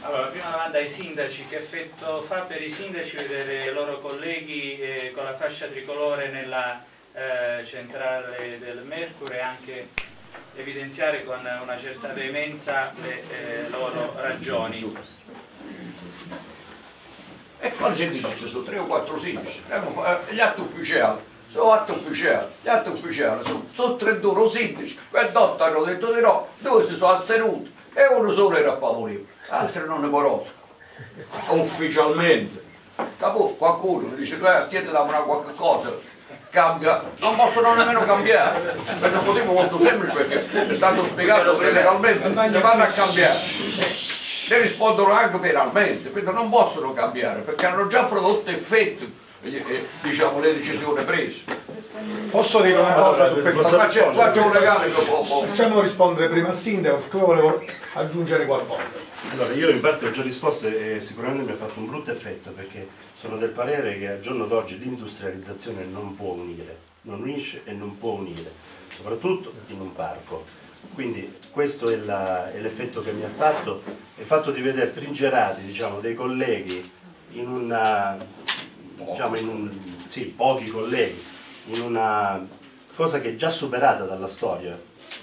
Allora, la prima domanda ai sindaci, che effetto fa per i sindaci vedere i loro colleghi eh, con la fascia tricolore nella eh, centrale del Mercury e anche evidenziare con una certa veemenza le eh, loro ragioni? E quando si dice ci sono tre o quattro sindaci, eh, gli atti ufficiali, sono atti ufficiali, gli atti ufficiali sono, sono 31 sindaci, quel dotto hanno detto di no, due si sono astenuti e uno solo era favorevole, altri non ne conosco, ufficialmente. Capo, qualcuno dice, eh, chiedete una qualche cosa, cambia, non possono nemmeno cambiare, per un motivo molto semplice perché è stato spiegato generalmente, se vanno a cambiare ne rispondono anche penalmente, quindi non possono cambiare perché hanno già prodotto effetti eh, diciamo, le decisioni prese. Posso dire una cosa su questa Qua c'è, qua c'è un può. Facciamo rispondere prima al sindaco perché poi volevo aggiungere qualcosa. Allora, io in parte ho già risposto e sicuramente mi ha fatto un brutto effetto perché sono del parere che al giorno d'oggi l'industrializzazione non può unire, non unisce e non può unire, soprattutto in un parco. Quindi questo è è l'effetto che mi ha fatto, il fatto di vedere trincerati diciamo, dei colleghi in una, diciamo, in un, sì, pochi colleghi, in una cosa che è già superata dalla storia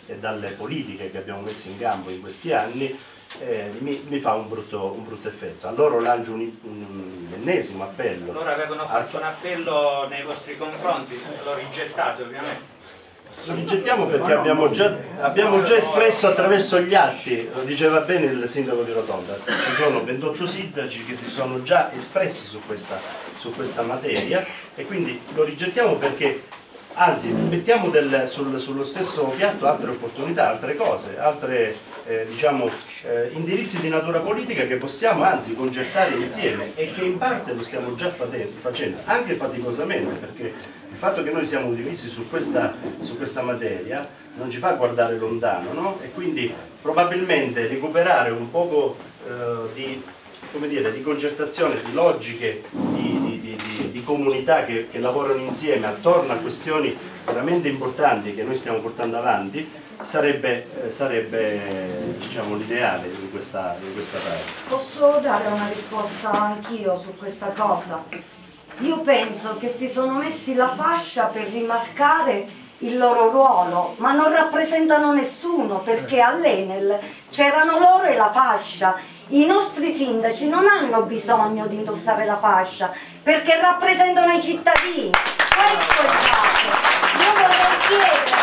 e dalle politiche che abbiamo messo in campo in questi anni, eh, mi, mi fa un brutto, un brutto effetto. A loro lancio un, un ennesimo appello. Loro avevano fatto un appello nei vostri confronti, l'ho rigettato ovviamente. Lo rigettiamo perché abbiamo già, abbiamo già espresso attraverso gli atti, lo diceva bene il sindaco di Rotonda, ci sono 28 sindaci che si sono già espressi su questa, su questa materia e quindi lo rigettiamo perché anzi mettiamo del- sul- sullo stesso piatto altre opportunità, altre cose, altri diciamo, eh, indirizzi di natura politica che possiamo anzi concertare insieme e che in parte lo stiamo già facendo, anche faticosamente perché il fatto che noi siamo divisi su questa, su questa materia non ci fa guardare lontano no? e quindi probabilmente recuperare un poco eh, di, dire, di concertazione, di logiche, di, di- di- comunità che, che lavorano insieme attorno a questioni veramente importanti che noi stiamo portando avanti sarebbe, eh, sarebbe diciamo, l'ideale in questa, in questa fase. Posso dare una risposta anch'io su questa cosa? Io penso che si sono messi la fascia per rimarcare il loro ruolo, ma non rappresentano nessuno perché all'Enel c'erano loro e la fascia. I nostri sindaci non hanno bisogno di indossare la fascia perché rappresentano i cittadini. Questo è il caso. Io vorrei chiedere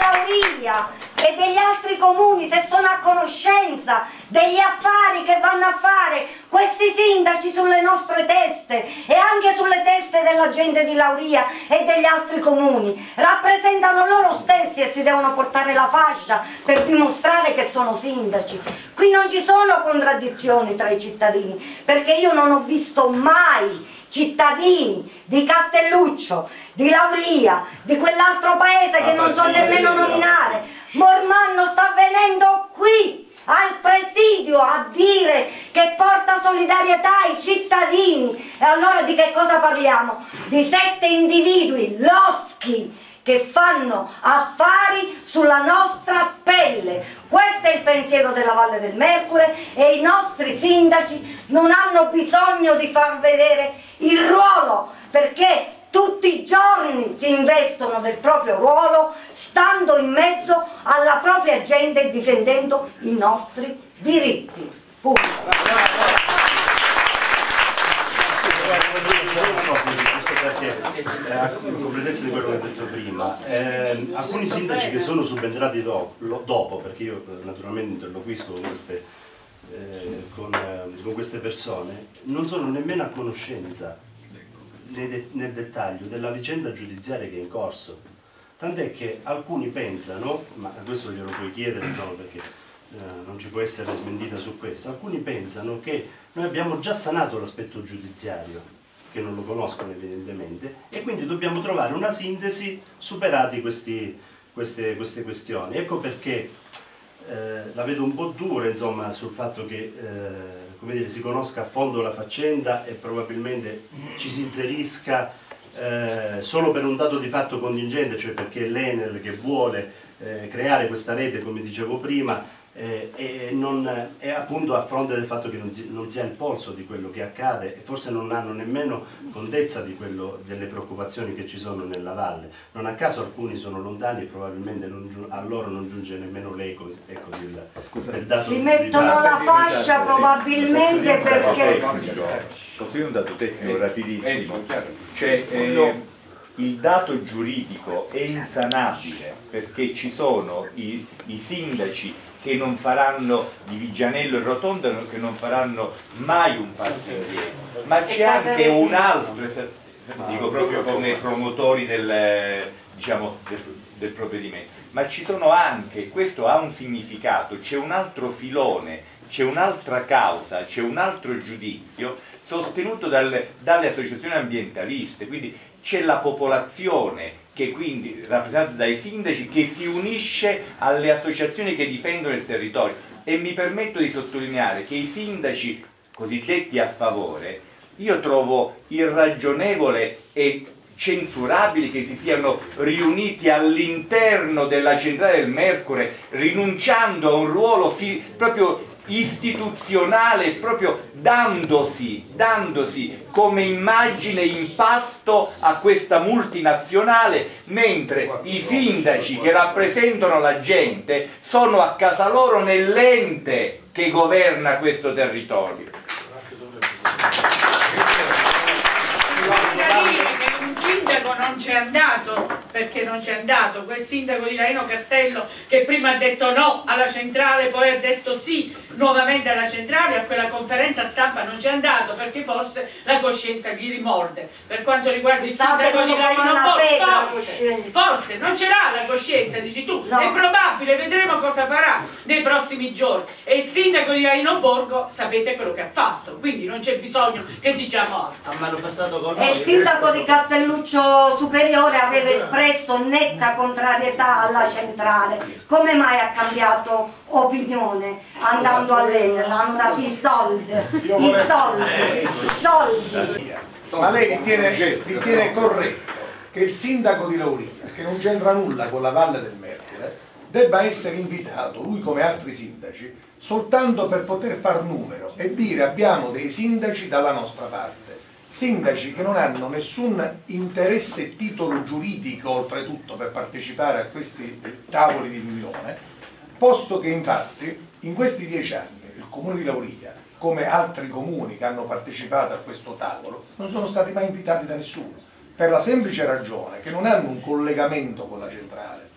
Lauria e degli altri comuni se sono a conoscenza degli affari che vanno a fare questi sindaci sulle nostre teste e anche sulle teste della gente di Lauria e degli altri comuni. Rappresentano loro stessi e si devono portare la fascia per dimostrare che sono sindaci. Qui non ci sono contraddizioni tra i cittadini perché io non ho visto mai cittadini di Castelluccio, di Lauria, di quell'altro paese che non so nemmeno nominare. Mormanno sta venendo qui al presidio a dire che porta solidarietà ai cittadini. E allora di che cosa parliamo? Di sette individui loschi che fanno affari sulla nostra pelle. Questo è il pensiero della Valle del Mercure e i nostri sindaci non hanno bisogno di far vedere il ruolo perché tutti i giorni si investono del proprio ruolo stando in mezzo alla propria gente e difendendo i nostri diritti. Punto. Perché, eh, a completezza di quello che ho detto prima, ehm, alcuni sindaci che sono subentrati do- lo- dopo, perché io eh, naturalmente interloquisco con queste, eh, con, eh, con queste persone, non sono nemmeno a conoscenza de- nel dettaglio della vicenda giudiziaria che è in corso. Tant'è che alcuni pensano, ma questo glielo puoi chiedere insomma, perché eh, non ci può essere smentita su questo, alcuni pensano che noi abbiamo già sanato l'aspetto giudiziario, che non lo conoscono evidentemente, e quindi dobbiamo trovare una sintesi superati questi- queste, queste questioni. Ecco perché eh, la vedo un po' dura insomma, sul fatto che eh, dire, si conosca a fondo la faccenda e probabilmente ci si inserisca eh, solo per un dato di fatto contingente, cioè perché l'Enel che vuole eh, creare questa rete, come dicevo prima, eh, e, non, e, appunto a fronte del fatto che non si, non si, ha il polso di quello che accade e forse non hanno nemmeno contezza quello, delle preoccupazioni che ci sono nella valle. Non a caso alcuni sono lontani e probabilmente non, a loro non giunge nemmeno l'eco ecco, del, del dato Si mettono la fascia probabilmente perché... Così un dato tecnico rapidissimo. Cioè, eh, il dato giuridico è insanabile perché ci sono i, i sindaci che non faranno di Vigianello e Rotonda che non faranno mai un passo indietro. Ma c'è anche un altro dico proprio come promotori del, diciamo, del, del provvedimento. Ma ci sono anche, questo ha un significato c'è un altro filone c'è un'altra causa, c'è un altro giudizio sostenuto dalle, dalle associazioni ambientaliste, quindi c'è la popolazione che quindi rappresentata dai sindaci che si unisce alle associazioni che difendono il territorio. E mi permetto di sottolineare che i sindaci cosiddetti a favore io trovo irragionevole e censurabili che si siano riuniti all'interno della centrale del Mercure rinunciando a un ruolo proprio istituzionale proprio dandosi, dandosi come immagine in pasto a questa multinazionale mentre i sindaci che rappresentano la gente sono a casa loro nell'ente che governa questo territorio. Sindaco non c'è andato perché non c'è andato. Quel sindaco di Laino Castello che prima ha detto no alla centrale poi ha detto sì nuovamente alla centrale a quella conferenza stampa non c'è andato perché forse la coscienza gli rimorde. Per quanto riguarda il sindaco di Laino forse, forse non ce l'ha la coscienza dici tu. No. è probabile vedremo cosa farà nei prossimi giorni. E il sindaco di Laino Borgo sapete quello che ha fatto quindi non c'è bisogno che diciamo altro. Ma passato con noi e il sindaco di Castelluccio Superiore aveva espresso netta contrarietà alla centrale come mai ha cambiato opinione andando a all'Enel, hanno dato i soldi, i soldi, i soldi. Ma lei ritiene, ritiene corretto che il sindaco di Lauria, che non c'entra nulla con la Valle del Mercure, debba essere invitato, lui come altri sindaci, soltanto per poter far numero e dire abbiamo dei sindaci dalla nostra parte. Sindaci che non hanno nessun interesse titolo giuridico, oltretutto, per partecipare a questi tavoli di riunione, posto che infatti in questi dieci anni il comune di Lauria, come altri comuni che hanno partecipato a questo tavolo, non sono stati mai invitati da nessuno, per la semplice ragione che non hanno un collegamento con la centrale.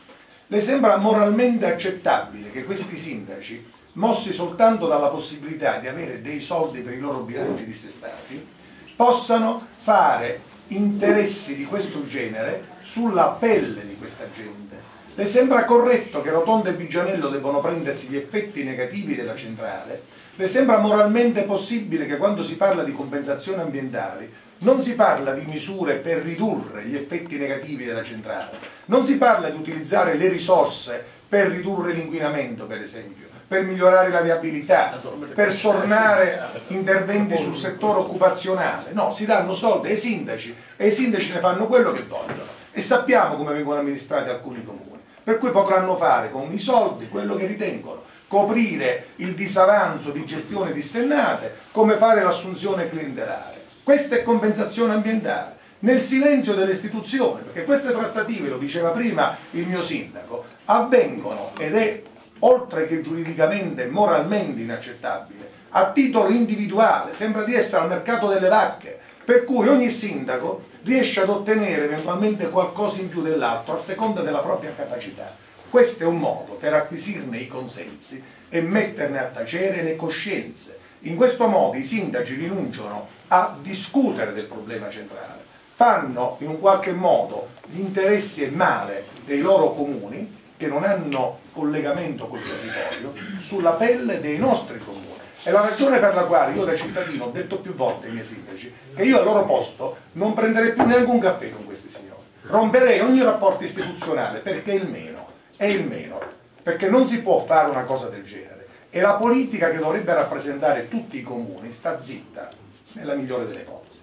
Le sembra moralmente accettabile che questi sindaci, mossi soltanto dalla possibilità di avere dei soldi per i loro bilanci dissestati, possano fare interessi di questo genere sulla pelle di questa gente. Le sembra corretto che Rotonda e Vigianello debbano prendersi gli effetti negativi della centrale? Le sembra moralmente possibile che quando si parla di compensazioni ambientali non si parla di misure per ridurre gli effetti negativi della centrale, non si parla di utilizzare le risorse per ridurre l'inquinamento, per esempio, per migliorare la viabilità, per sornare interventi sul settore occupazionale. No, si danno soldi ai sindaci e i sindaci ne fanno quello che vogliono. E sappiamo come vengono amministrati alcuni comuni per cui potranno fare con i soldi quello che ritengono, coprire il disavanzo di gestione dissennate, come fare l'assunzione clientelare. Questa è compensazione ambientale, nel silenzio delle istituzioni, perché queste trattative, lo diceva prima il mio sindaco, avvengono ed è oltre che giuridicamente, moralmente inaccettabile, a titolo individuale, sembra di essere al mercato delle vacche, per cui ogni sindaco riesce ad ottenere eventualmente qualcosa in più dell'altro a seconda della propria capacità. Questo è un modo per acquisirne i consensi e metterne a tacere le coscienze. In questo modo i sindaci rinunciano a discutere del problema centrale, fanno in un qualche modo gli interessi e male dei loro comuni che non hanno collegamento col territorio sulla pelle dei nostri comuni è la ragione per la quale io da cittadino ho detto più volte ai miei sindaci che io al loro posto non prenderei più neanche un caffè con questi signori. Romperei ogni rapporto istituzionale perché è il meno, è il meno, perché non si può fare una cosa del genere. E la politica che dovrebbe rappresentare tutti i comuni sta zitta, nella migliore delle ipotesi.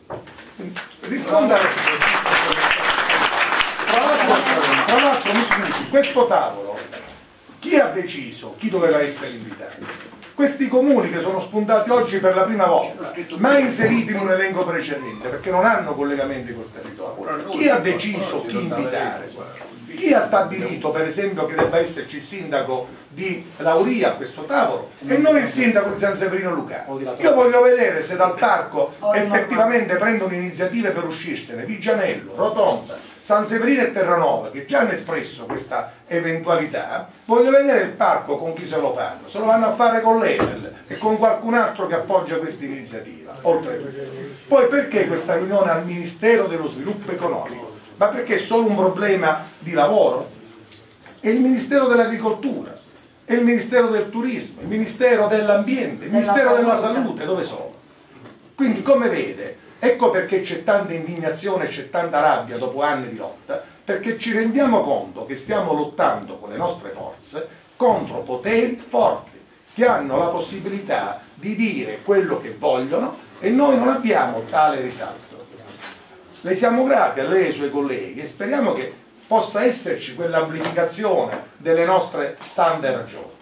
Rispondere. Tra l'altro, mi scusi, questo tavolo Chi ha deciso? Chi doveva essere invitato? Questi comuni che sono spuntati oggi per la prima volta, mai inseriti in un elenco precedente, perché non hanno collegamenti col territorio, chi ha deciso chi invitare? Chi ha stabilito per esempio che debba esserci il sindaco di Lauria a questo tavolo e non il sindaco di San Severino Lucano? Io voglio vedere se dal parco effettivamente prendono iniziative per uscirsene, Vigianello, Rotonda, San Severino e Terranova che già hanno espresso questa eventualità, voglio vedere il parco con chi se lo fanno, se lo vanno a fare con l'Enel e con qualcun altro che appoggia questa iniziativa. Poi perché questa riunione al Ministero dello Sviluppo Economico? Ma perché è solo un problema di lavoro? È il Ministero dell'Agricoltura, è il Ministero del Turismo, il Ministero dell'Ambiente, il Ministero della Salute, dove sono? Quindi come vede, ecco perché c'è tanta indignazione, c'è tanta rabbia dopo anni di lotta, perché ci rendiamo conto che stiamo lottando con le nostre forze contro poteri forti che hanno la possibilità di dire quello che vogliono e noi non abbiamo tale risalto. Le siamo grati a lei e ai suoi colleghi e speriamo che possa esserci quell'amplificazione delle nostre sante ragioni.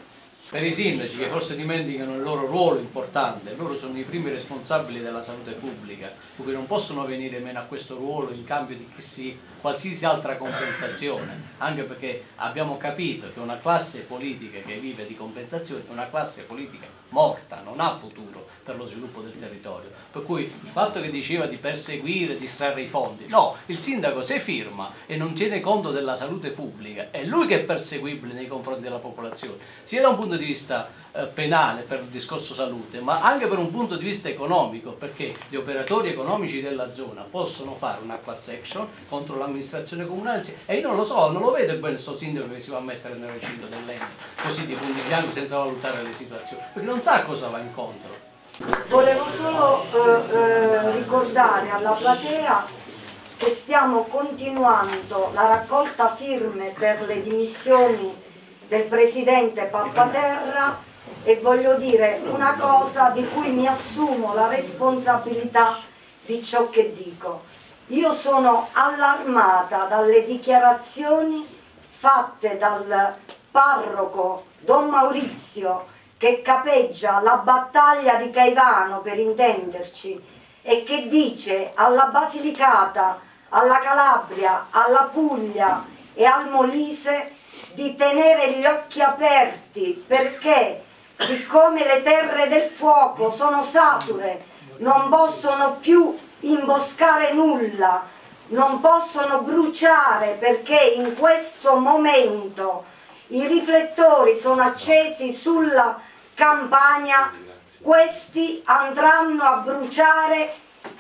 Per i sindaci che forse dimenticano il loro ruolo importante, loro sono i primi responsabili della salute pubblica, quindi non possono venire meno a questo ruolo in cambio di si, qualsiasi altra compensazione, anche perché abbiamo capito che una classe politica che vive di compensazione è una classe politica morta, non ha futuro per lo sviluppo del territorio. Per cui il fatto che diceva di perseguire, distrarre i fondi, no, il sindaco se firma e non tiene conto della salute pubblica, è lui che è perseguibile nei confronti della popolazione, sia da un punto di vista eh, penale per il discorso salute, ma anche per un punto di vista economico, perché gli operatori economici della zona possono fare una class action contro l'amministrazione comunale e io non lo so, non lo vedo bene questo sindaco che si va a mettere nel recinto dell'ente, così di punti bianchi senza valutare le situazioni, perché non sa cosa va incontro. Volevo solo eh, eh, ricordare alla platea che stiamo continuando la raccolta firme per le dimissioni del presidente Pappaterra e voglio dire una cosa di cui mi assumo la responsabilità di ciò che dico. Io sono allarmata dalle dichiarazioni fatte dal parroco Don Maurizio che capeggia la battaglia di Caivano per intenderci e che dice alla Basilicata, alla Calabria, alla Puglia e al Molise di tenere gli occhi aperti perché siccome le terre del fuoco sono sature non possono più imboscare nulla, non possono bruciare perché in questo momento i riflettori sono accesi sulla Campania, questi andranno a bruciare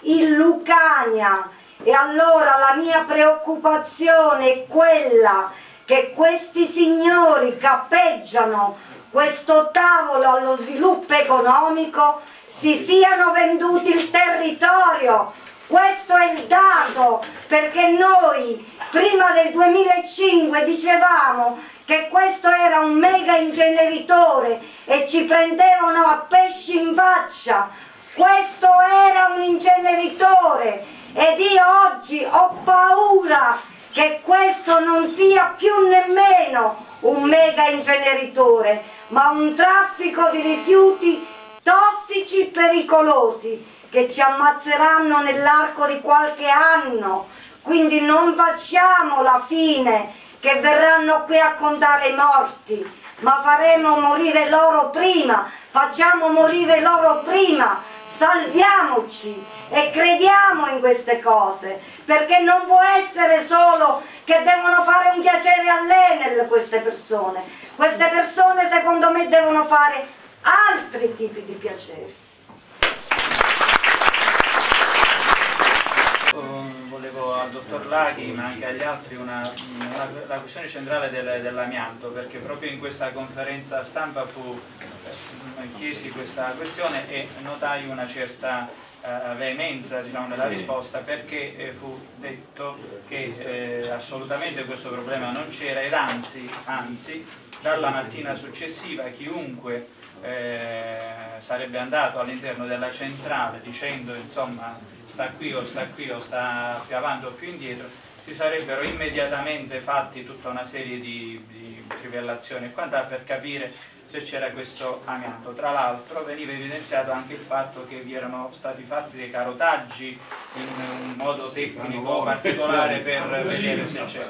in Lucania. E allora la mia preoccupazione è quella che questi signori cappeggiano questo tavolo allo sviluppo economico si siano venduti il territorio questo è il dato perché noi prima del 2005 dicevamo che questo era un mega inceneritore e ci prendevano a pesci in faccia. Questo era un inceneritore ed io oggi ho paura che questo non sia più nemmeno un mega inceneritore, ma un traffico di rifiuti tossici pericolosi che ci ammazzeranno nell'arco di qualche anno. Quindi non facciamo la fine che verranno qui a contare i morti, ma faremo morire loro prima, facciamo morire loro prima, salviamoci e crediamo in queste cose, perché non può essere solo che devono fare un piacere all'Enel queste persone, queste persone secondo me devono fare altri tipi di piaceri. volevo al dottor Laghi ma anche agli altri una, una, la questione centrale del, dell'amianto perché proprio in questa conferenza stampa fu, eh, chiesi questa questione e notai una certa eh, veemenza diciamo, nella risposta perché eh, fu detto che eh, assolutamente questo problema non c'era ed anzi, anzi dalla mattina successiva chiunque eh, sarebbe andato all'interno della centrale dicendo insomma sta qui o sta qui o sta più avanti o più indietro, si sarebbero immediatamente fatti tutta una serie di, di trivellazioni e quant'altro per capire se c'era questo amianto. Tra l'altro veniva evidenziato anche il fatto che vi erano stati fatti dei carotaggi in un modo tecnico particolare per vedere se c'è.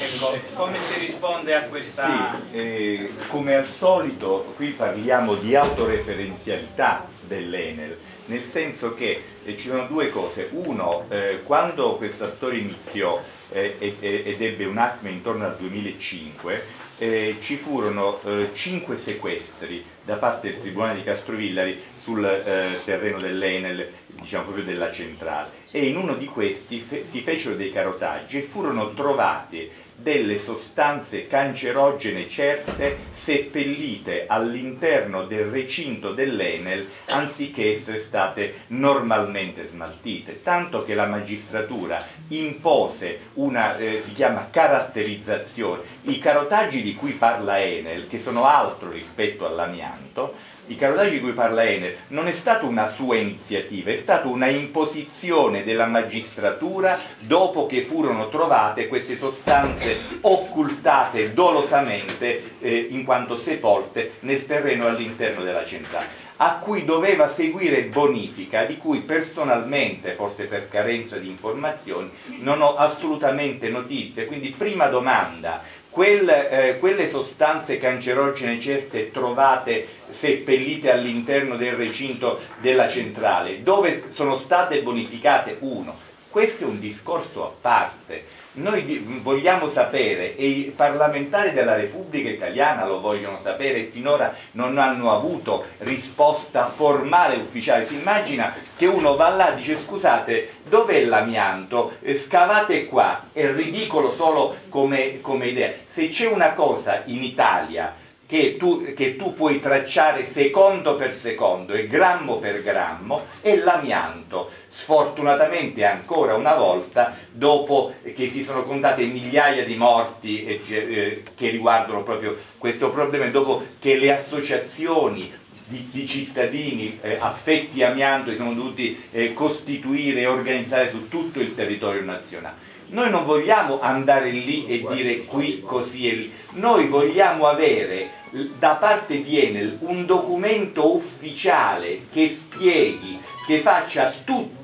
Ecco, come si risponde a questa... Sì, eh, come al solito qui parliamo di autoreferenzialità dell'Enel, nel senso che eh, ci sono due cose. Uno, eh, quando questa storia iniziò eh, ed ebbe un acme intorno al 2005, eh, ci furono eh, cinque sequestri da parte del Tribunale di Castrovillari sul eh, terreno dell'Enel, diciamo proprio della centrale, e in uno di questi fe si fecero dei carotaggi e furono trovate delle sostanze cancerogene certe seppellite all'interno del recinto dell'Enel anziché essere state normalmente smaltite, tanto che la magistratura impose una, eh, si chiama caratterizzazione. I carotaggi di cui parla Enel, che sono altro rispetto all'amianto, i carotaggi di cui parla Enel non è stata una sua iniziativa, è stata una imposizione della magistratura dopo che furono trovate queste sostanze occultate dolosamente eh, in quanto sepolte nel terreno all'interno della centrale a cui doveva seguire bonifica, di cui personalmente, forse per carenza di informazioni, non ho assolutamente notizie. Quindi prima domanda, Quel, eh, quelle sostanze cancerogene certe trovate seppellite all'interno del recinto della centrale, dove sono state bonificate? Uno. Questo è un discorso a parte. Noi vogliamo sapere, e i parlamentari della Repubblica Italiana lo vogliono sapere e finora non hanno avuto risposta formale ufficiale. Si immagina che uno va là e dice scusate, dov'è l'amianto? Eh, scavate qua, è ridicolo solo come, come idea. Se c'è una cosa in Italia che tu, che tu, puoi tracciare secondo per secondo e grammo per grammo è l'amianto. Sfortunatamente ancora una volta, dopo che si sono contate migliaia di morti eh, eh, che riguardano proprio questo problema, dopo che le associazioni di, di cittadini eh, affetti amianto si sono dovuti eh, costituire e organizzare su tutto il territorio nazionale. Noi non vogliamo andare lì e dire qui così e lì, noi vogliamo avere da parte di Enel un documento ufficiale che spieghi, che faccia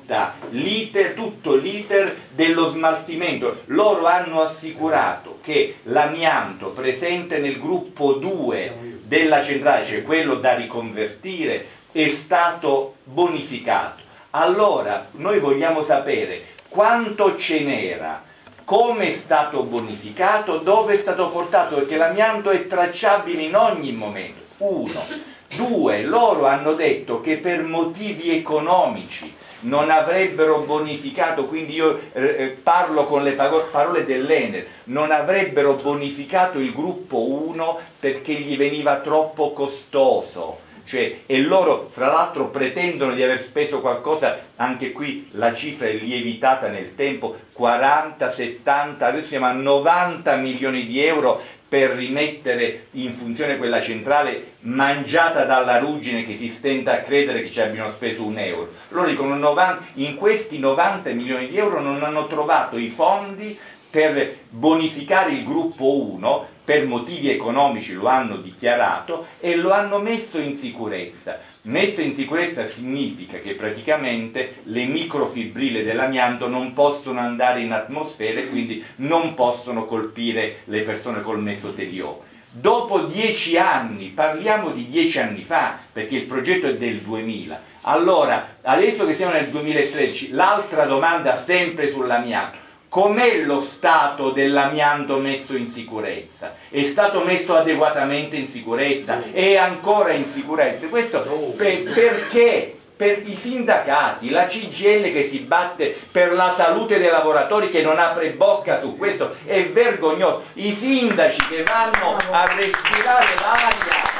tutta l'iter, tutto l'iter dello smaltimento. Loro hanno assicurato che l'amianto presente nel gruppo 2 della centrale, cioè quello da riconvertire, è stato bonificato. Allora noi vogliamo sapere quanto ce n'era come è stato bonificato, dove è stato portato, perché l'amianto è tracciabile in ogni momento. Uno. Due, loro hanno detto che per motivi economici non avrebbero bonificato, quindi io eh, eh parlo con le parole dell'Enel, non avrebbero bonificato il gruppo 1 perché gli veniva troppo costoso. Cioè, e loro fra l'altro pretendono di aver speso qualcosa, anche qui la cifra è lievitata nel tempo, 40, 70, adesso siamo a 90 milioni di euro per rimettere in funzione quella centrale mangiata dalla ruggine che si stenta a credere che ci abbiano speso un euro. Loro dicono 90, in questi 90 milioni di euro non hanno trovato i fondi per bonificare il gruppo 1 per motivi economici lo hanno dichiarato e lo hanno messo in sicurezza. Messo in sicurezza significa che praticamente le microfibrile dell'amianto non possono andare in atmosfera e quindi non possono colpire le persone col mesotelioma. Dopo dieci anni, parliamo di dieci anni fa, perché il progetto è del 2000, allora adesso che siamo nel 2013, l'altra domanda sempre sull'amianto, Com'è lo stato dell'amianto messo in sicurezza? È stato messo adeguatamente in sicurezza? È ancora in sicurezza? Questo per, perché? per i sindacati, la CGL che si batte per la salute dei lavoratori che non apre bocca su questo, è vergognoso. I sindaci che vanno a respirare l'aria,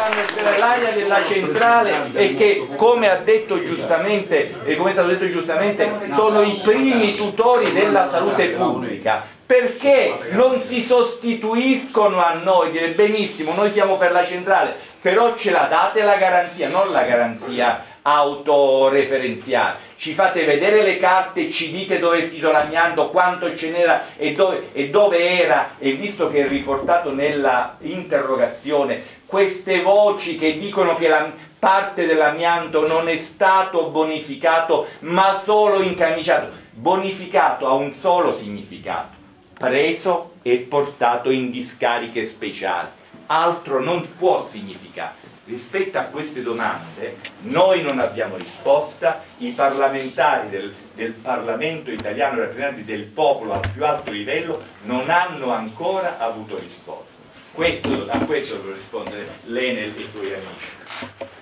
sindaci che vanno a respirare l'aria della centrale e che, come ha detto giustamente, e come è stato detto giustamente, sono i primi tutori della salute pubblica perché non si sostituiscono a noi, dire benissimo, noi siamo per la centrale, però ce la date la garanzia, non la garanzia autoreferenziale. Ci fate vedere le carte, ci dite dove è l'amianto, quanto ce n'era e dove, e dove era, e visto che è riportato nella interrogazione queste voci che dicono che la parte dell'amianto non è stato bonificato ma solo incamiciato, bonificato ha un solo significato, preso e portato in discariche speciali, altro non può significare. Rispetto a queste domande noi non abbiamo risposta, i parlamentari del, del Parlamento italiano, i rappresentanti del popolo al più alto livello non hanno ancora avuto risposta. Questo, a questo deve rispondere l'Enel e i suoi amici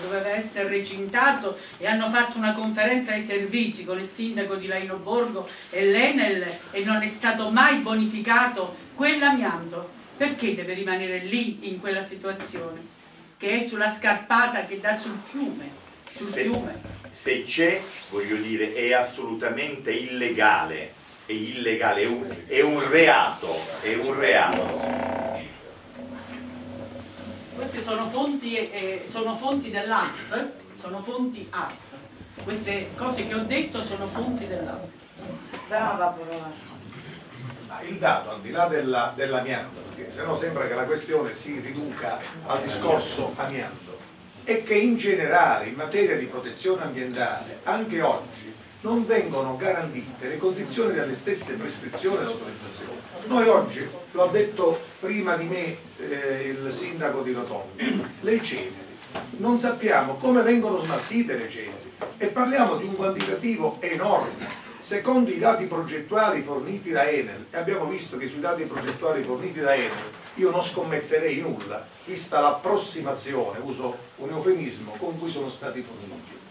doveva essere recintato e hanno fatto una conferenza ai servizi con il sindaco di Laino Borgo e l'Enel e non è stato mai bonificato quell'amianto perché deve rimanere lì in quella situazione? Che è sulla scarpata che dà sul fiume. Sul se, fiume. se c'è, voglio dire, è assolutamente illegale. È illegale, è un, è un reato. È un reato. Queste sono fonti, eh, sono fonti dell'ASP, sono fonti ASP. Queste cose che ho detto sono fonti dell'ASP. Brava parola il dato, al di là dell'amianto, dell perché se no sembra che la questione si riduca al discorso amianto, è che in generale in materia di protezione ambientale, anche oggi, non vengono garantite le condizioni delle stesse prescrizioni e autorizzazioni. Noi oggi, lo ha detto prima di me eh, il sindaco di Rotondi, le ceneri, non sappiamo come vengono smaltite le ceneri e parliamo di un quantitativo enorme Secondo i dati progettuali forniti da Enel, e abbiamo visto che sui dati progettuali forniti da Enel io non scommetterei nulla, vista l'approssimazione, uso un eufemismo, con cui sono stati forniti,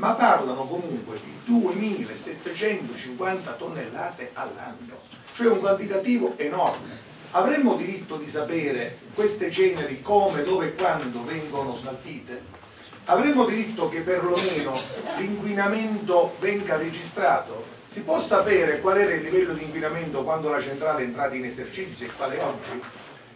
ma parlano comunque di 2750 tonnellate all'anno, cioè un quantitativo enorme. Avremmo diritto di sapere queste ceneri come, dove e quando vengono smaltite? avremmo diritto che perlomeno l'inquinamento venga registrato? Si può sapere qual era il livello di inquinamento quando la centrale è entrata in esercizio e quale oggi?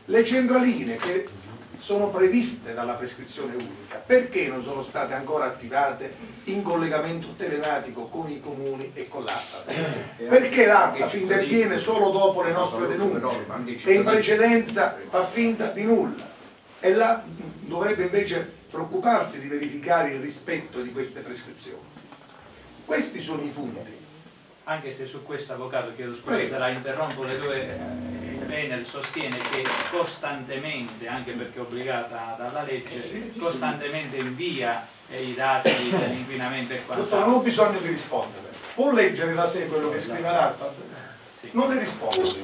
Le centraline che sono previste dalla prescrizione unica, perché non sono state ancora attivate in collegamento telematico con i comuni e con l'ARPA? Perché l'ARPA interviene solo dopo le nostre denunce e in precedenza fa finta di nulla? E là dovrebbe invece preoccuparsi di verificare il rispetto di queste prescrizioni. Questi sono i punti. Anche se su questo avvocato, chiedo scusa la interrompo, le due, eh, Enel sostiene che costantemente, anche perché obbligata dalla legge, sì, costantemente invia eh, i dati dell'inquinamento e quant'altro. Non ho bisogno di rispondere. Può leggere da sé quello che scrive l'ARPAD? Sì. Non le rispondo.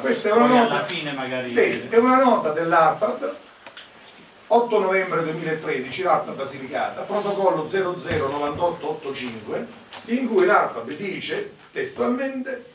Questa è una nota, alla fine magari... Beh, è una nota dell'ARPAD 8 novembre 2013 l'ARPA Basilicata, protocollo 009885, in cui l'ARPA dice testualmente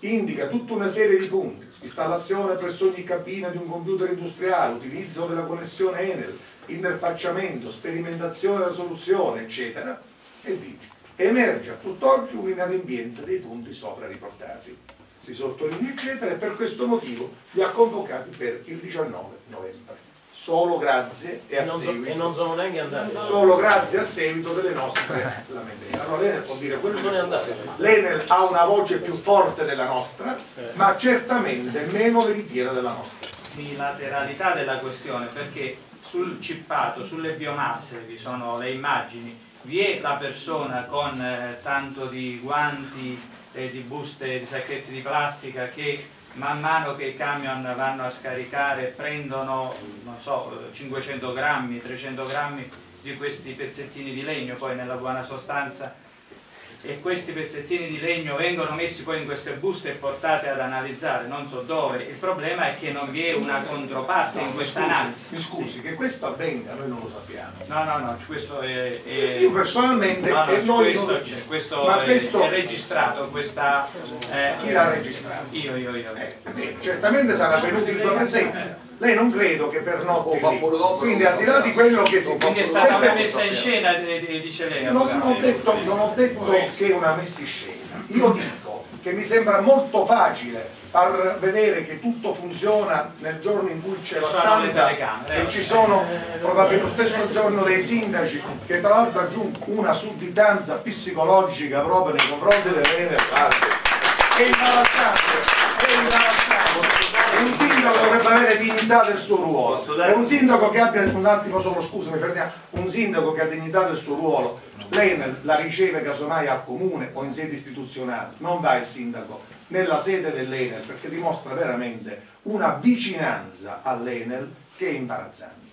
indica tutta una serie di punti, installazione presso ogni cabina di un computer industriale, utilizzo della connessione Enel, interfacciamento, sperimentazione della soluzione, eccetera, e dice emerge a tutt'oggi un'inadempienza dei punti sopra riportati. Si sottolinea eccetera e per questo motivo li ha convocati per il 19 novembre solo grazie e a non seguito so, e non sono neanche andati. Solo grazie a seguito delle nostre lamentele. Allora l'Enel può dire quello non è andato l'Enel ha una voce più forte della nostra eh. ma certamente meno veritiera della nostra. Bilateralità della questione perché sul cippato, sulle biomasse vi sono le immagini vi è la persona con eh, tanto di guanti e di buste di sacchetti di plastica che man mano che i camion vanno a scaricare prendono so, 500 grammi, 300 grammi di questi pezzettini di legno poi nella buona sostanza e questi pezzettini di legno vengono messi poi in queste buste e portate ad analizzare, non so dove. Il problema è che non vi è una controparte no, in questa scusi, analisi. Mi scusi, sì. che questo avvenga, noi non lo sappiamo. No, no, no, questo è... è... Io personalmente... No, no, noi questo, non... questo, è, questo è registrato, questa... Eh, Chi l'ha registrato? Io, io, io. Eh, beh, certamente sarà venuto in sua presenza lei non credo che per notte quindi al di là di quello che si quindi è stata una messa in scena dice lei non, non, ho detto, non ho detto che è una messa in scena. Io dico che mi sembra molto facile far vedere che tutto funziona nel giorno in cui c'è la stampa e ci sono probabilmente lo stesso giorno dei sindaci che tra l'altro aggiungo una sudditanza psicologica proprio nei confronti dell'Enel è imbarazzante è imbarazzante un sindaco dovrebbe avere dignità del suo ruolo è un sindaco che abbia un attimo solo scusami un sindaco che ha dignità del suo ruolo lei la riceve casomai al comune o in sede istituzionale non va il sindaco nella sede dell'Enel perché dimostra veramente una vicinanza all'Enel che è imbarazzante.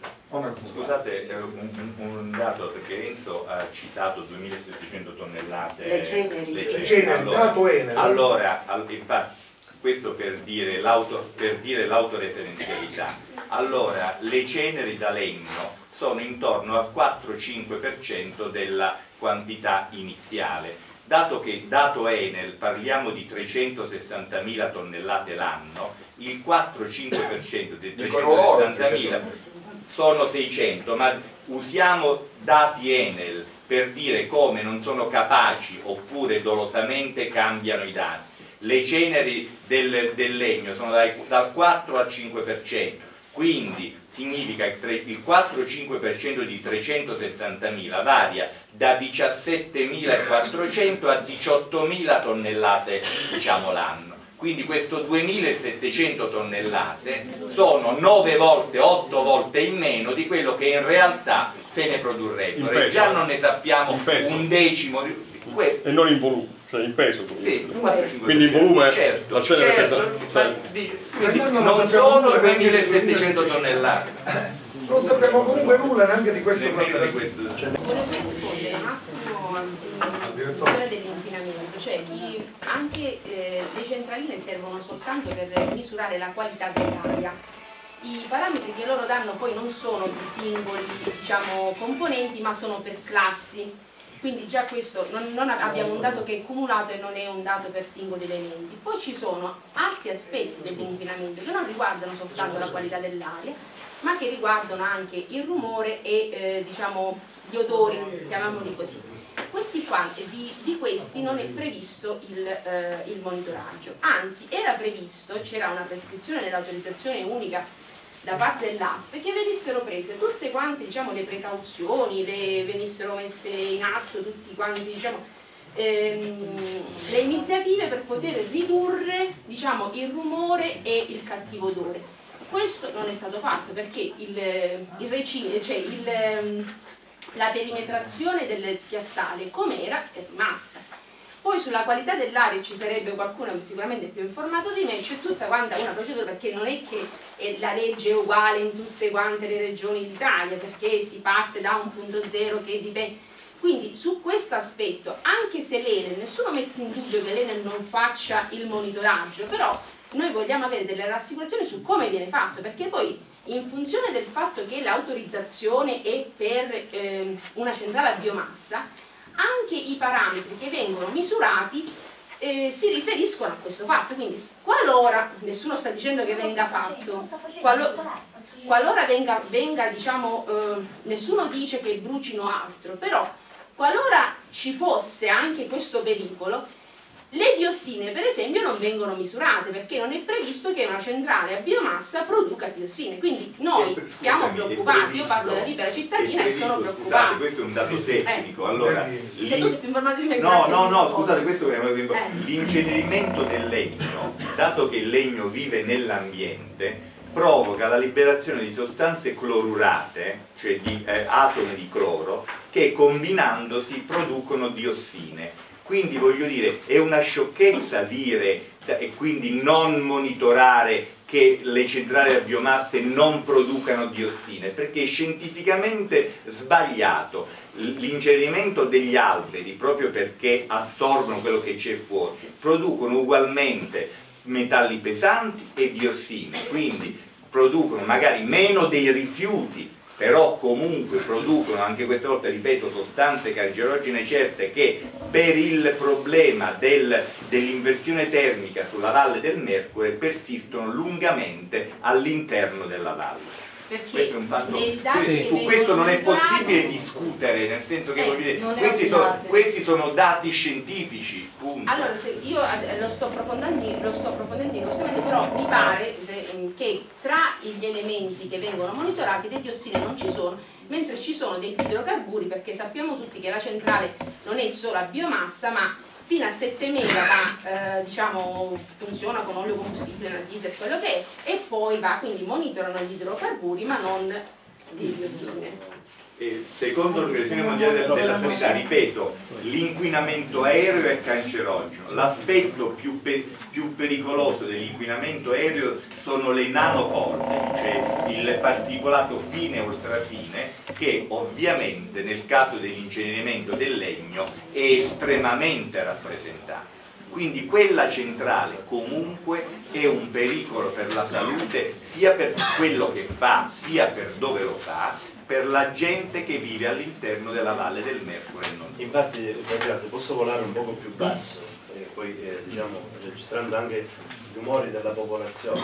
Scusate, un, un, dato perché Enzo ha citato 2700 tonnellate. Le ceneri. Le ceneri, allora, dato Enel. Allora, infatti, questo per dire l'autoreferenzialità. Allora, le ceneri da legno sono intorno al 4-5% della quantità iniziale dato che dato Enel parliamo di 360.000 tonnellate l'anno, il 4-5% dei 360.000 sono 600, ma usiamo dati Enel per dire come non sono capaci oppure dolosamente cambiano i dati. Le ceneri del, del legno sono dai, dal 4 al 5%, quindi significa che il 4-5% di 360.000 varia da 17.400 a 18.000 tonnellate diciamo, l'anno. Quindi questo 2.700 tonnellate sono 9 volte, 8 volte in meno di quello che in realtà se ne produrrebbero. E già non ne sappiamo un decimo di questo. E non in volume cioè in peso sì, quindi in volume certo, la cenere certo, pesa di, quindi non sono 2700 tonnellate. Non sappiamo comunque nulla neanche di questo Volevo rispondere un attimo al direttore dell'inquinamento cioè i, anche eh, le centraline servono soltanto per misurare la qualità dell'aria. I parametri che loro danno poi non sono di singoli diciamo, componenti ma sono per classi quindi già questo non, non abbiamo un dato che è cumulato e non è un dato per singoli elementi. Poi ci sono altri aspetti dell'inquinamento che non riguardano soltanto la qualità dell'aria, ma che riguardano anche il rumore e eh, diciamo, gli odori, chiamiamoli così. Questi qua, di, di, questi non è previsto il, eh, il monitoraggio, anzi era previsto, c'era una prescrizione nell'autorizzazione unica da parte dell'ASP che venissero prese tutte quante diciamo, le precauzioni, le, venissero messe in atto tutti quanti diciamo, ehm, le iniziative per poter ridurre diciamo, il rumore e il cattivo odore. Questo non è stato fatto perché il, il cioè il, ehm, la perimetrazione del piazzale com'era è rimasta poi sulla qualità dell'aria ci sarebbe qualcuno sicuramente più informato di me, c'è tutta quanta una procedura perché non è che la legge è uguale in tutte quante le regioni d'Italia, perché si parte da un punto zero che dipende. Quindi su questo aspetto, anche se l'Enel, nessuno mette in dubbio che l'Enel non faccia il monitoraggio, però noi vogliamo avere delle rassicurazioni su come viene fatto, perché poi in funzione del fatto che l'autorizzazione è per eh, una centrale a biomassa, anche i parametri che vengono misurati eh, si riferiscono a questo fatto, quindi qualora, nessuno sta dicendo che venga fatto, qualora, qualora venga, venga diciamo, eh, nessuno dice che brucino altro, però qualora ci fosse anche questo pericolo, le diossine per esempio non vengono misurate perché non è previsto che una centrale a biomassa produca diossine, quindi noi siamo preoccupati, io parlo da libera cittadina e sono preoccupata. Scusate, questo è un dato tecnico, eh. allora... Se tu sei più informato di me, No, no, no, scusate, questo è un eh. L'incenerimento del legno, dato che il legno vive nell'ambiente, provoca la liberazione di sostanze clorurate, cioè di eh, atomi di cloro, che combinandosi producono diossine quindi voglio dire, è una sciocchezza dire e quindi non monitorare che le centrali a biomasse non producano diossine, perché è scientificamente sbagliato. L'incenerimento degli alberi, proprio perché assorbono quello che c'è fuori, producono ugualmente metalli pesanti e diossine, quindi producono magari meno dei rifiuti però comunque producono anche questa volta, ripeto, sostanze cancerogene certe che per il problema del, dell'inversione termica sulla valle del Mercurio persistono lungamente all'interno della valle. Perché questo è un fatto nei dati Sì. su questo non è possibile discutere nel senso che Eh, voglio dire, questi, sono, questi sono dati scientifici punto. Allora, se io ad- lo sto approfondendo, lo sto approfondendo momento, però mi pare eh, che tra gli elementi che vengono monitorati le diossine non ci sono, mentre ci sono degli idrocarburi, perché sappiamo tutti che la centrale non è solo a biomassa, ma fino a 7 megawatt eh, diciamo, funziona con olio combustibile, diesel, quello che è, e poi va, quindi monitorano gli idrocarburi, ma non le diossine. Secondo l'Organizzazione Mondiale della, della Sanità, ripeto, l'inquinamento aereo è cancerogeno. L'aspetto più, pe- più pericoloso dell'inquinamento aereo sono le nanoporte, cioè il particolato fine e ultrafine, che ovviamente nel caso dell'incenerimento del legno è estremamente rappresentato. Quindi quella centrale comunque è un pericolo per la salute sia per quello che fa, sia per dove lo fa, per la gente che vive all'interno della valle del Mercurio e non solo. Infatti, se posso volare un poco più basso, e poi eh, diciamo, registrando anche gli umori della popolazione,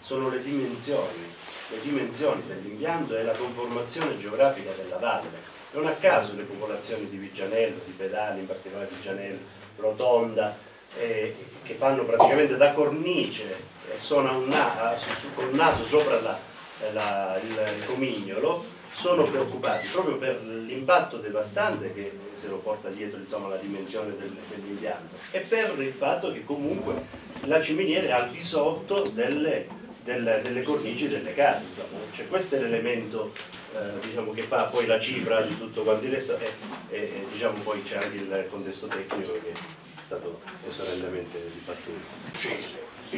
sono le dimensioni, le dimensioni dell'impianto e la conformazione geografica della valle. Non a caso le popolazioni di Vigianello, di Pedali, in particolare Vigianello, Rotonda, eh, che fanno praticamente da cornice e sono un na- su- il naso sopra la- la- il, il comignolo, sono preoccupati proprio per l'impatto devastante che se lo porta dietro insomma, la dimensione del- dell'impianto e per il fatto che comunque la ciminiera è al di sotto delle, delle- delle cornici delle case. Cioè, questo è l'elemento eh, diciamo, che fa poi la cifra di tutto quanto il resto e, e- e, diciamo, poi c'è anche il contesto tecnico che è stato esorentemente dibattuto.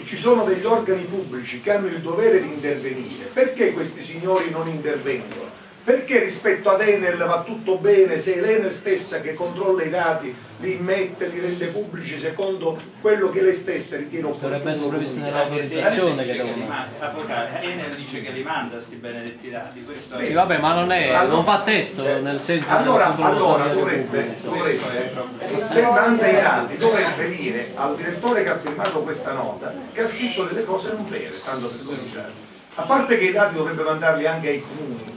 Ci sono degli organi pubblici che hanno il dovere di intervenire. Perché questi signori non intervengono? Perché rispetto ad Enel va tutto bene se è l'Enel stessa che controlla i dati, li immette, li rende pubblici secondo quello che lei stessa ritiene opportuno? Dovrebbe essere previsto comunicare? nell'autorizzazione che che devono... avvocato, Enel dice che li manda sti benedetti dati, questo Sì, è... vabbè, ma non è, Allora- non fa testo nel senso Allora, controllo allora dovrebbe, insomma. dovrebbe, se manda i dati, dovrebbe dire al direttore che ha firmato questa nota che ha scritto delle cose non vere, tanto per cominciare. A parte che i dati dovrebbe mandarli anche ai comuni.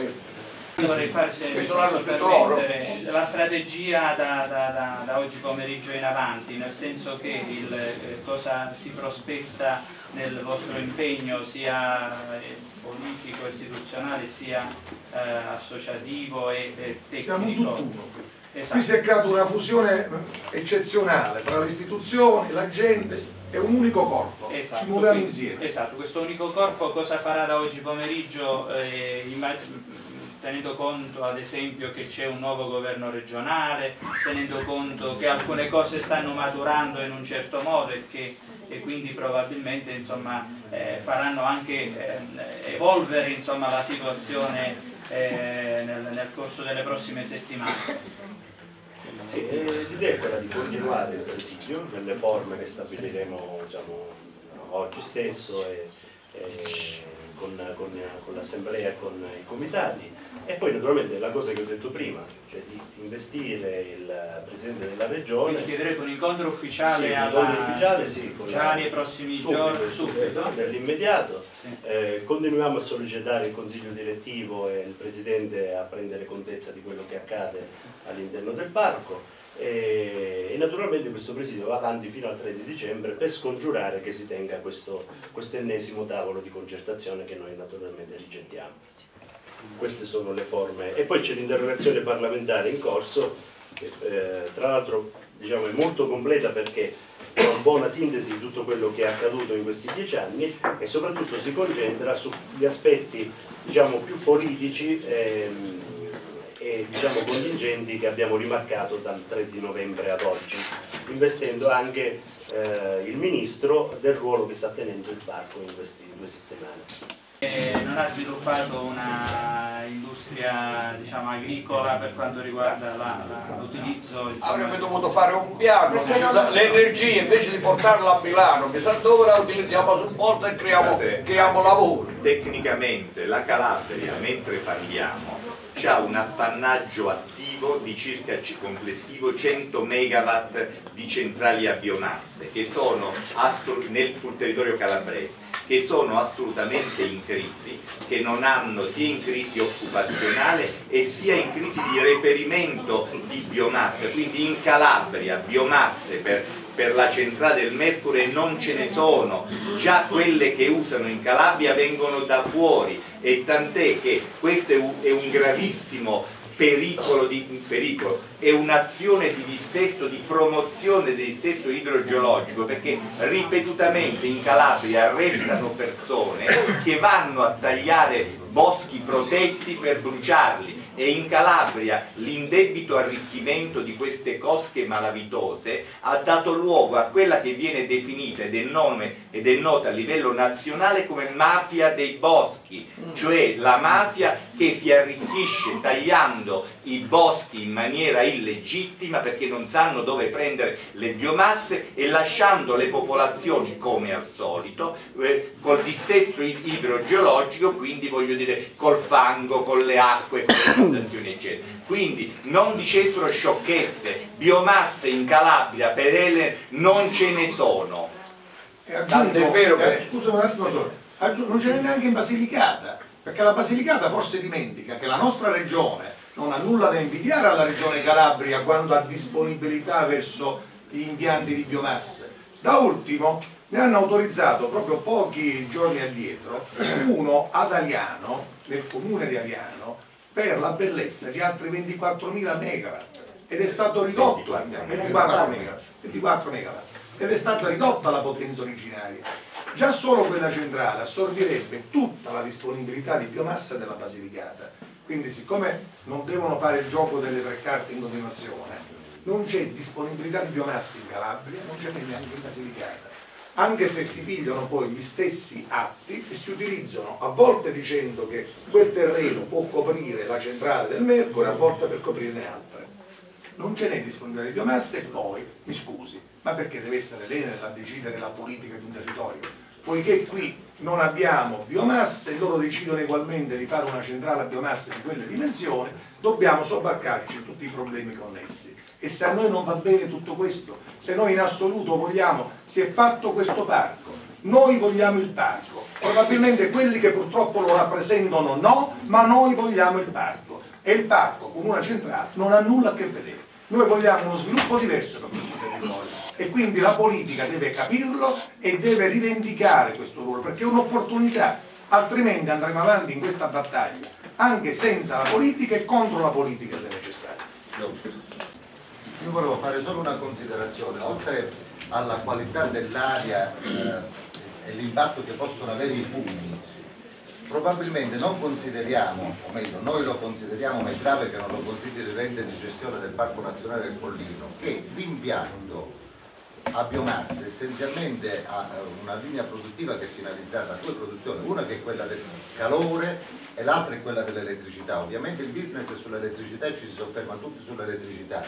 Io vorrei fare se Questo loro? permettere, la strategia da, da- da- da oggi pomeriggio in avanti, nel senso che il, eh, cosa si prospetta nel vostro impegno sia eh, politico, istituzionale, sia eh, associativo e, e Siamo tecnico. Esatto. Qui si è creata una fusione eccezionale tra le istituzioni, la gente, è un unico corpo. Esatto, Ci muoviamo quindi- insieme. Esatto, questo unico corpo cosa farà da oggi pomeriggio? eh, tenendo conto ad esempio che c'è un nuovo governo regionale, tenendo conto che alcune cose stanno maturando in un certo modo e che e quindi probabilmente insomma, eh, faranno anche eh, evolvere insomma, la situazione eh, nel, nel corso delle prossime settimane. Sì, eh, l'idea è quella di continuare il presidio nelle forme che stabiliremo diciamo, oggi stesso e, e con, con- con l'assemblea e con i comitati e poi naturalmente la cosa che ho detto prima, cioè di investire il Presidente della Regione Quindi chiederei un incontro ufficiale Sì, alla- ufficiale, sì, la- nei prossimi subito, giorni, subito. nell'immediato. Sì. Eh, continuiamo a sollecitare il consiglio direttivo e il presidente a prendere contezza di quello che accade all'interno del parco e, e naturalmente questo presidio va avanti fino al 3 di dicembre per scongiurare che si tenga questo questo ennesimo tavolo di concertazione che noi naturalmente rigettiamo. Queste sono le forme. E poi c'è l'interrogazione parlamentare in corso, che eh, tra l'altro diciamo, è molto completa perché è una buona sintesi di tutto quello che è accaduto in questi dieci anni e soprattutto si concentra sugli aspetti diciamo, più politici ehm, e diciamo, contingenti che abbiamo rimarcato dal 3 di novembre ad oggi, investendo anche eh, il Ministro del ruolo che sta tenendo il parco in queste due settimane. Eh, non ha sviluppato una industria diciamo, agricola per quanto riguarda l'utilizzo Avremmo dovuto fare un piano, l'energia invece di portarla a Milano, chissà dove la utilizziamo sul posto e creiamo, creiamo lavoro. Tecnicamente la Calabria, mentre parliamo, ha un appannaggio attivo di circa complessivo 100 megawatt di centrali a biomasse che sono nel, sul territorio calabrese che sono assolutamente in crisi, che non hanno sia in crisi occupazionale e sia in crisi di reperimento di biomasse, quindi in Calabria biomasse per per la centrale del Mercurio non ce ne sono, già quelle che usano in Calabria vengono da fuori e tant'è che questo è un, gravissimo pericolo, di, pericolo, è un'azione di dissesto, di promozione del dissesto idrogeologico perché ripetutamente in Calabria arrestano persone che vanno a tagliare boschi protetti per bruciarli e in Calabria l'indebito arricchimento di queste cosche malavitose ha dato luogo a quella che viene definita ed è, nome, ed è nota a livello nazionale come mafia dei boschi, cioè la mafia che si arricchisce tagliando i boschi in maniera illegittima perché non sanno dove prendere le biomasse e lasciando le popolazioni come al solito eh, col dissesto idrogeologico quindi voglio dire col fango, con le acque, con le inondazioni eccetera quindi non dicessero sciocchezze biomasse in Calabria per Ele non ce ne sono aggiungo, è vero che... eh, scusa un attimo solo aggiungo, non ce n'è neanche in Basilicata perché la Basilicata forse dimentica che la nostra regione non ha nulla da invidiare alla regione Calabria quando ha disponibilità verso gli impianti di biomasse. Da ultimo ne hanno autorizzato proprio pochi giorni addietro uno ad Aliano, nel comune di Aliano, per la bellezza di altri 24.000 megawatt ed è stato ridotto a 24 megawatt, 24 megawatt ed è stata ridotta la potenza originaria. Già solo quella centrale assorbirebbe tutta la disponibilità di biomassa della Basilicata quindi siccome non devono fare il gioco delle tre carte in continuazione, non c'è disponibilità di biomassi in Calabria, non c'è neanche in Basilicata. Anche se si pigliano poi gli stessi atti e si utilizzano a volte dicendo che quel terreno può coprire la centrale del Mercurio, a volte per coprirne altre. Non ce n'è disponibilità di biomasse e poi, mi scusi, ma perché deve essere l'Enel a decidere la politica di un territorio? poiché qui non abbiamo biomasse, loro decidono ugualmente di fare una centrale a biomasse di quelle dimensioni, dobbiamo sobbarcarci tutti i problemi connessi. E se a noi non va bene tutto questo, se noi in assoluto vogliamo, si è fatto questo parco, noi vogliamo il parco, probabilmente quelli che purtroppo lo rappresentano no, ma noi vogliamo il parco. E il parco con una centrale non ha nulla a che vedere. Noi vogliamo uno sviluppo diverso per questo territorio e quindi la politica deve capirlo e deve rivendicare questo ruolo perché è un'opportunità, altrimenti andremo avanti in questa battaglia anche senza la politica e contro la politica se necessario. Io volevo fare solo una considerazione, oltre alla qualità dell'aria eh, e l'impatto che possono avere i fumi, probabilmente non consideriamo, o meglio, noi lo consideriamo, ma è grave che non lo consideri il rente di gestione del Parco Nazionale del Pollino, che l'impianto a biomasse essenzialmente ha una linea produttiva che è finalizzata a due produzioni, una che è quella del calore e l'altra è quella dell'elettricità. Ovviamente il business è sull'elettricità e ci si sofferma tutti sull'elettricità,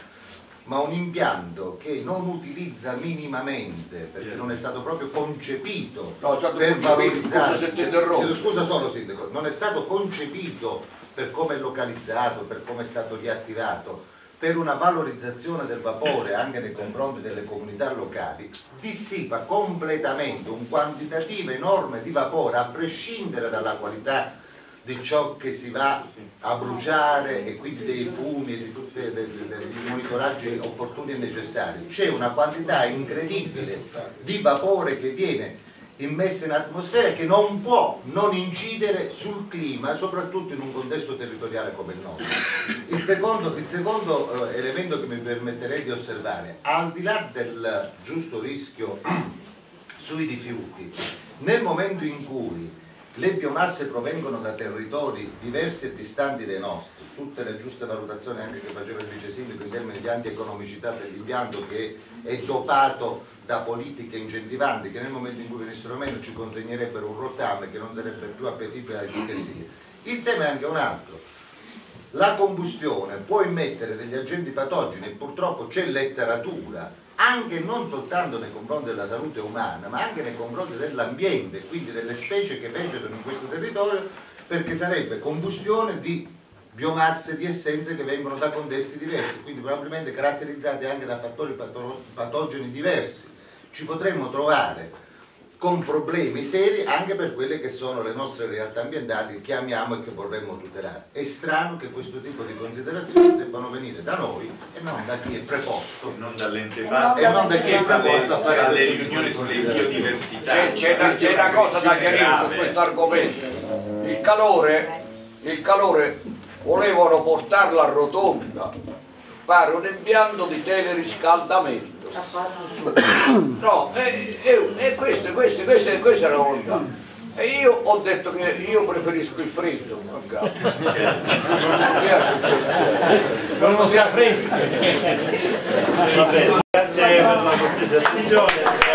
ma un impianto che non utilizza minimamente, perché non è stato proprio concepito no, per valorizzare... Scusa, scusa solo Sindaco, non è stato concepito per come è localizzato, per come è stato riattivato, per una valorizzazione del vapore anche nei confronti delle comunità locali dissipa completamente un quantitativo enorme di vapore a prescindere dalla qualità di ciò che si va a bruciare e quindi dei fumi e di tutti i monitoraggi opportuni e necessari. C'è una quantità incredibile di vapore che viene immessa in atmosfera che non può non incidere sul clima, soprattutto in un contesto territoriale come il nostro. Il secondo, il secondo eh, elemento che mi permetterei di osservare, al di là del giusto rischio sui rifiuti, nel momento in cui le biomasse provengono da territori diversi e distanti dai nostri, tutte le giuste valutazioni anche che faceva il vice sindaco in termini di antieconomicità dell'impianto che è dotato da politiche incentivanti che nel momento in cui venissero meno ci consegnerebbero un rottame che non sarebbe più appetibile a chi. Il tema è anche un altro. La combustione può immettere degli agenti patogeni e purtroppo c'è letteratura anche non soltanto nei confronti della salute umana ma anche nei confronti dell'ambiente, quindi delle specie che vegetano in questo territorio perché sarebbe combustione di biomasse di essenze che vengono da contesti diversi, quindi probabilmente caratterizzate anche da fattori patogeni diversi. Ci potremmo trovare con problemi seri anche per quelle che sono le nostre realtà ambientali che amiamo e che vorremmo tutelare. È strano che questo tipo di considerazioni debbano venire da noi e non da chi è preposto. non dall'ente E E non da chi è preposto a fare tipo riunioni sulle biodiversità. C'è, c'è una, cosa da chiarire su questo argomento. Il calore, il calore volevano portarlo a rotonda, fare un impianto di teleriscaldamento. No, e, e, e questo, questo, questo, questa è la volontà. E io ho detto che io preferisco il freddo a casa. Mi piace il senso. Stare freschi. Va bene, grazie per la cortese attenzione.